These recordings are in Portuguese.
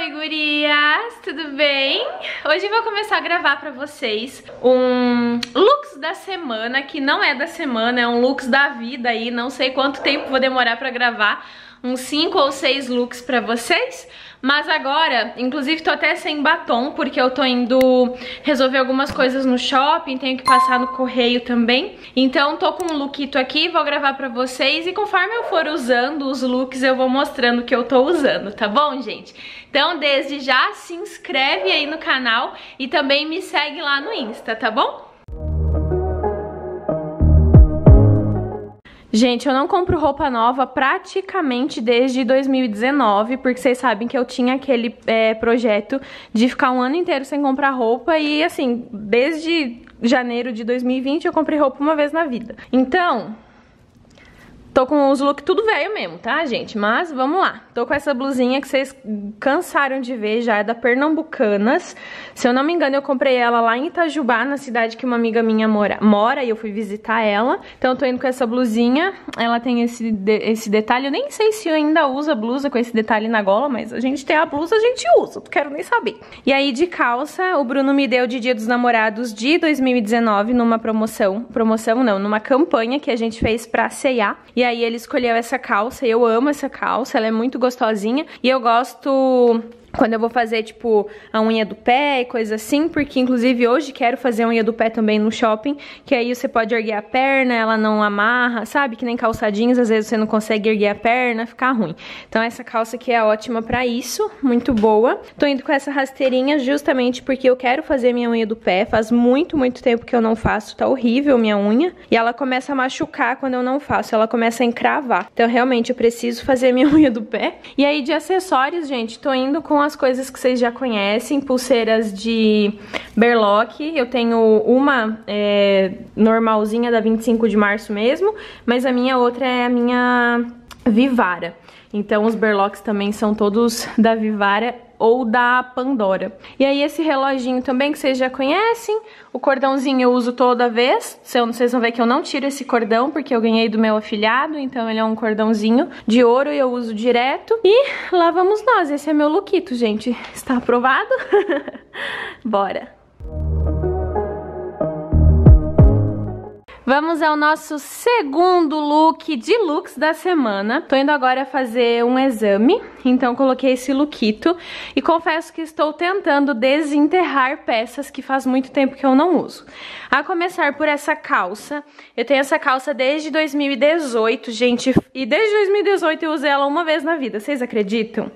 Oi, gurias! Tudo bem? Hoje eu vou começar a gravar pra vocês um looks da semana, que não é da semana, é um looks da vida aí, não sei quanto tempo vou demorar pra gravar, uns 5 ou 6 looks pra vocês, mas agora, inclusive tô até sem batom, porque eu tô indo resolver algumas coisas no shopping, tenho que passar no correio também. Então tô com um lookito aqui, vou gravar pra vocês e conforme eu for usando os looks, eu vou mostrando o que eu tô usando, tá bom, gente? Então desde já se inscreve aí no canal e também me segue lá no Insta, tá bom? Gente, eu não compro roupa nova praticamente desde 2019, porque vocês sabem que eu tinha aquele é, projeto de ficar um ano inteiro sem comprar roupa e assim, desde janeiro de 2020 eu comprei roupa uma vez na vida. Então, Tô com os looks tudo velho mesmo, tá, gente? Mas vamos lá. Tô com essa blusinha que vocês cansaram de ver já, é da Pernambucanas. Se eu não me engano, eu comprei ela lá em Itajubá, na cidade que uma amiga minha mora, mora e eu fui visitar ela. Então eu tô indo com essa blusinha. Ela tem esse, de, esse detalhe. Eu nem sei se eu ainda uso a blusa com esse detalhe na gola, mas a gente tem a blusa, a gente usa. Não quero nem saber. E aí, de calça, o Bruno me deu de Dia dos Namorados de 2019 numa promoção. Promoção não, numa campanha que a gente fez pra C&A. E aí ele escolheu essa calça, eu amo essa calça, ela é muito gostosinha. E eu gosto quando eu vou fazer, tipo, a unha do pé e coisa assim, porque inclusive hoje quero fazer a unha do pé também no shopping, que aí você pode erguer a perna, ela não amarra, sabe? Que nem calçadinhos, às vezes você não consegue erguer a perna, fica ruim. Então essa calça aqui é ótima pra isso, muito boa. Tô indo com essa rasteirinha justamente porque eu quero fazer minha unha do pé, faz muito, muito tempo que eu não faço, tá horrível minha unha, e ela começa a machucar quando eu não faço, ela começa a encravar. Então realmente eu preciso fazer minha unha do pé. E aí de acessórios, gente, tô indo com as coisas que vocês já conhecem, pulseiras de berlock. Eu tenho uma é, normalzinha da 25 de março mesmo, mas a minha outra é a minha Vivara. Então os berlocks também são todos da Vivara ou da Pandora. E aí esse reloginho também que vocês já conhecem, o cordãozinho eu uso toda vez, vocês vão ver que eu não tiro esse cordão porque eu ganhei do meu afilhado, então ele é um cordãozinho de ouro e eu uso direto. E lá vamos nós, esse é meu lookito, gente. Está aprovado? Bora! Vamos ao nosso segundo look de looks da semana. Tô indo agora fazer um exame, então coloquei esse lookito e confesso que estou tentando desenterrar peças que faz muito tempo que eu não uso. A começar por essa calça. Eu tenho essa calça desde 2018, gente, e desde 2018 eu usei ela uma vez na vida, vocês acreditam?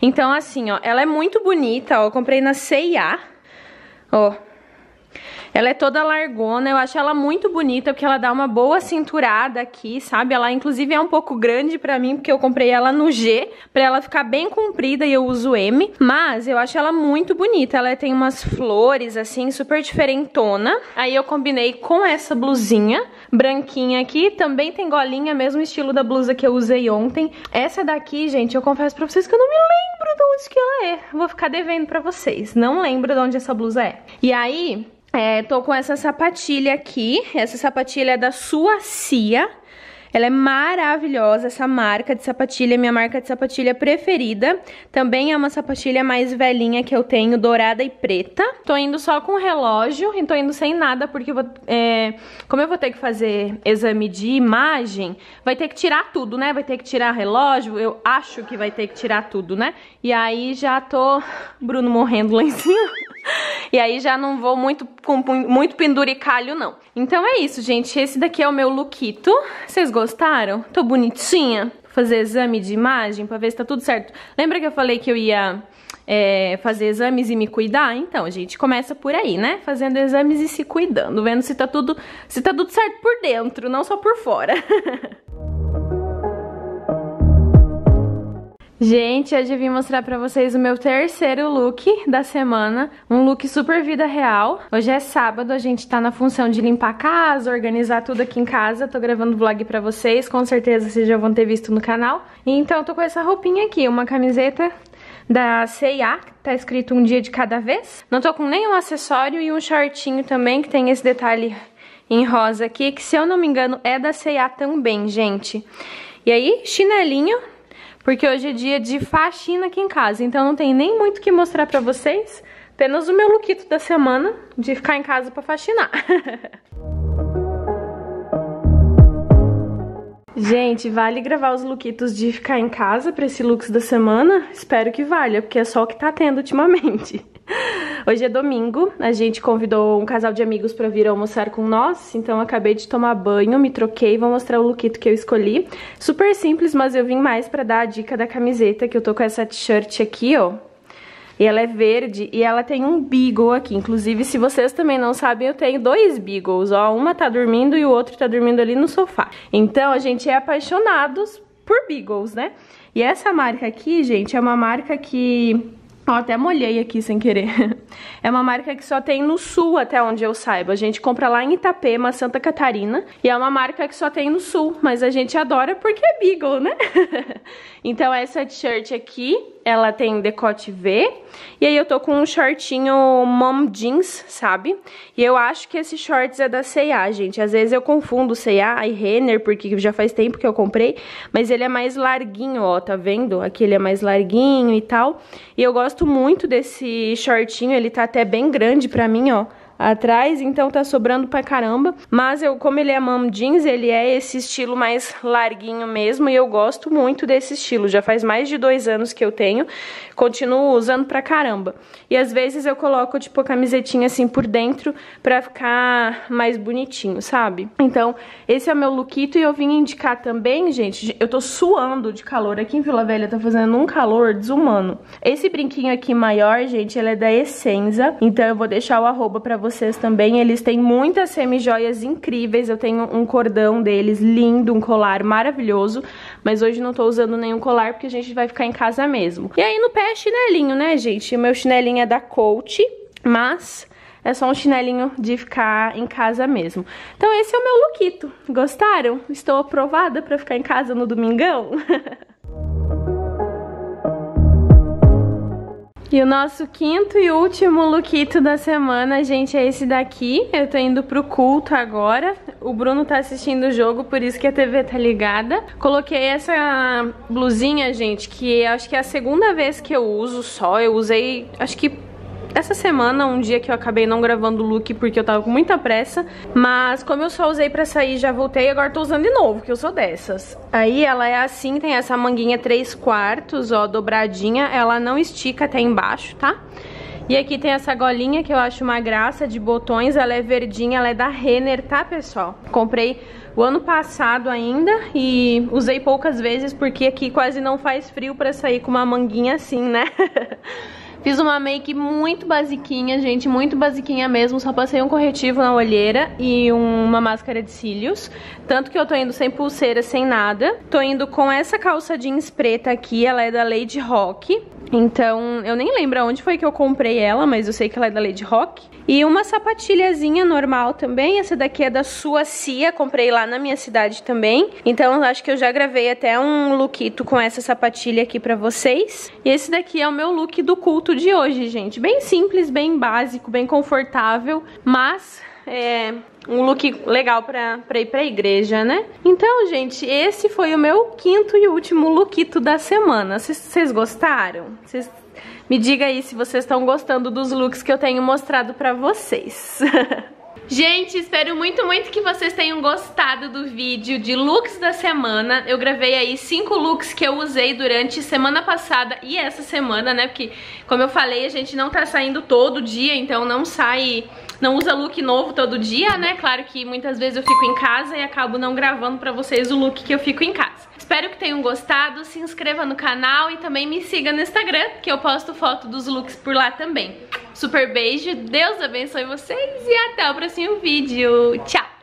Então assim, ó, ela é muito bonita, ó, eu comprei na C&A, ó, ela é toda largona, eu acho ela muito bonita porque ela dá uma boa cinturada aqui, sabe? Ela inclusive é um pouco grande pra mim porque eu comprei ela no G, pra ela ficar bem comprida e eu uso M. Mas eu acho ela muito bonita, ela tem umas flores assim, super diferentona. Aí eu combinei com essa blusinha branquinha aqui, também tem golinha, mesmo estilo da blusa que eu usei ontem. Essa daqui, gente, eu confesso pra vocês que eu não me lembro de onde que ela é. Vou ficar devendo pra vocês, não lembro de onde essa blusa é. E aí, é, tô com essa sapatilha aqui, essa sapatilha é da Suacia. Ela é maravilhosa, essa marca de sapatilha, é minha marca de sapatilha preferida. Também é uma sapatilha mais velhinha que eu tenho, dourada e preta. Tô indo só com relógio e tô indo sem nada, porque vou, é, como eu vou ter que fazer exame de imagem, vai ter que tirar tudo, né? Vai ter que tirar relógio, eu acho que vai ter que tirar tudo, né? E aí já tô... Bruno morrendo lá em cima. E aí já não vou muito com muito penduricalho, não. Então é isso, gente. Esse daqui é o meu lookito. Vocês gostaram? Tô bonitinha? Vou fazer exame de imagem pra ver se tá tudo certo. Lembra que eu falei que eu ia é, fazer exames e me cuidar? Então, gente começa por aí, né? Fazendo exames e se cuidando, vendo se tá tudo, se tá tudo certo por dentro, não só por fora. Gente, hoje vim mostrar pra vocês o meu terceiro look da semana, um look super vida real. Hoje é sábado, a gente tá na função de limpar a casa, organizar tudo aqui em casa. Tô gravando vlog pra vocês, com certeza vocês já vão ter visto no canal. Então eu tô com essa roupinha aqui, uma camiseta da C&A, tá escrito um dia de cada vez. Não tô com nenhum acessório e um shortinho também, que tem esse detalhe em rosa aqui, que se eu não me engano é da C&A também, gente. E aí, chinelinho porque hoje é dia de faxina aqui em casa, então não tem nem muito o que mostrar pra vocês. apenas o meu lookito da semana de ficar em casa pra faxinar. Gente, vale gravar os lookitos de ficar em casa pra esse looks da semana? Espero que valha, porque é só o que tá tendo ultimamente. Hoje é domingo, a gente convidou um casal de amigos pra vir almoçar com nós, então acabei de tomar banho, me troquei vou mostrar o lookito que eu escolhi. Super simples, mas eu vim mais pra dar a dica da camiseta, que eu tô com essa t-shirt aqui, ó. E ela é verde e ela tem um beagle aqui. Inclusive, se vocês também não sabem, eu tenho dois beagles, ó. Uma tá dormindo e o outro tá dormindo ali no sofá. Então, a gente é apaixonados por beagles, né? E essa marca aqui, gente, é uma marca que Ó, até molhei aqui sem querer. É uma marca que só tem no sul, até onde eu saiba. A gente compra lá em Itapema, Santa Catarina. E é uma marca que só tem no sul. Mas a gente adora porque é Beagle, né? então essa t-shirt aqui, ela tem decote V. E aí eu tô com um shortinho mom jeans, sabe? E eu acho que esse shorts é da C&A, gente. Às vezes eu confundo C&A e Renner, porque já faz tempo que eu comprei. Mas ele é mais larguinho, ó, tá vendo? Aqui ele é mais larguinho e tal. E eu gosto muito desse shortinho, ele tá até bem grande pra mim, ó atrás, então tá sobrando pra caramba. Mas eu, como ele é mom jeans, ele é esse estilo mais larguinho mesmo e eu gosto muito desse estilo. Já faz mais de dois anos que eu tenho, continuo usando pra caramba. E às vezes eu coloco, tipo, a camisetinha assim por dentro pra ficar mais bonitinho, sabe? Então, esse é o meu lookito e eu vim indicar também, gente, eu tô suando de calor. Aqui em Vila Velha tá fazendo um calor desumano. Esse brinquinho aqui maior, gente, ele é da Essenza, então eu vou deixar o arroba pra vocês vocês também. Eles têm muitas semi-joias incríveis. Eu tenho um cordão deles lindo, um colar maravilhoso. Mas hoje não tô usando nenhum colar porque a gente vai ficar em casa mesmo. E aí no pé é chinelinho, né, gente? O meu chinelinho é da Coach, mas... É só um chinelinho de ficar em casa mesmo. Então esse é o meu lookito. Gostaram? Estou aprovada para ficar em casa no domingão? E o nosso quinto e último lookito da semana, gente, é esse daqui. Eu tô indo pro culto agora. O Bruno tá assistindo o jogo, por isso que a TV tá ligada. Coloquei essa blusinha, gente, que acho que é a segunda vez que eu uso só. Eu usei, acho que essa semana, um dia que eu acabei não gravando o look porque eu tava com muita pressa, mas como eu só usei pra sair já voltei, agora tô usando de novo, que eu sou dessas. Aí ela é assim, tem essa manguinha 3 quartos, ó, dobradinha, ela não estica até embaixo, tá? E aqui tem essa golinha que eu acho uma graça de botões, ela é verdinha, ela é da Renner, tá, pessoal? Comprei o ano passado ainda e usei poucas vezes porque aqui quase não faz frio pra sair com uma manguinha assim, né? Fiz uma make muito basiquinha, gente, muito basiquinha mesmo. Só passei um corretivo na olheira e uma máscara de cílios. Tanto que eu tô indo sem pulseira, sem nada. Tô indo com essa calça jeans preta aqui, ela é da Lady Rock. Então, eu nem lembro onde foi que eu comprei ela, mas eu sei que ela é da Lady Rock. E uma sapatilhazinha normal também, essa daqui é da Sua Cia, comprei lá na minha cidade também. Então, acho que eu já gravei até um lookito com essa sapatilha aqui pra vocês. E esse daqui é o meu look do culto de hoje, gente. Bem simples, bem básico, bem confortável, mas é, um look legal pra, pra ir pra igreja, né? Então, gente, esse foi o meu quinto e último lookito da semana. Vocês gostaram? Cês... Me diga aí se vocês estão gostando dos looks que eu tenho mostrado pra vocês. Gente, espero muito, muito que vocês tenham gostado do vídeo de looks da semana. Eu gravei aí cinco looks que eu usei durante semana passada e essa semana, né? Porque, como eu falei, a gente não tá saindo todo dia, então não sai não usa look novo todo dia, né? Claro que muitas vezes eu fico em casa e acabo não gravando pra vocês o look que eu fico em casa. Espero que tenham gostado, se inscreva no canal e também me siga no Instagram, que eu posto foto dos looks por lá também. Super beijo, Deus abençoe vocês e até o próximo vídeo. Tchau!